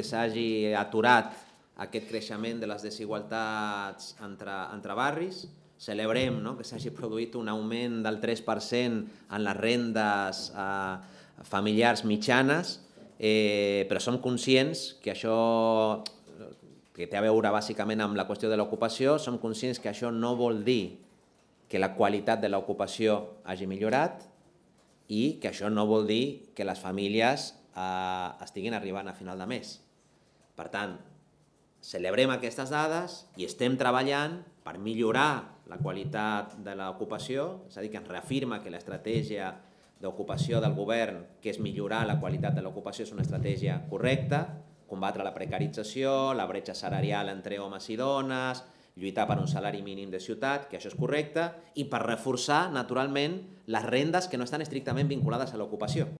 que s'hagi aturat aquest creixement de les desigualtats entre, entre barris. Celebrem no? que s'hagi produït un augment del 3% en les rendes eh, familiars mitjanes, eh, però som conscients que això que té a veure bàsicament amb la qüestió de l'ocupació, som conscients que això no vol dir que la qualitat de l'ocupació hagi millorat i que això no vol dir que les famílies eh, estiguin arribant a final de mes. Per tant, celebrem aquestes dades i estem treballant per millorar la qualitat de l'ocupació, és a dir, que ens reafirma que l'estratègia d'ocupació del govern, que és millorar la qualitat de l'ocupació, és una estratègia correcta, combatre la precarització, la bretxa salarial entre homes i dones, lluitar per un salari mínim de ciutat, que això és correcte, i per reforçar, naturalment, les rendes que no estan estrictament vinculades a l'ocupació.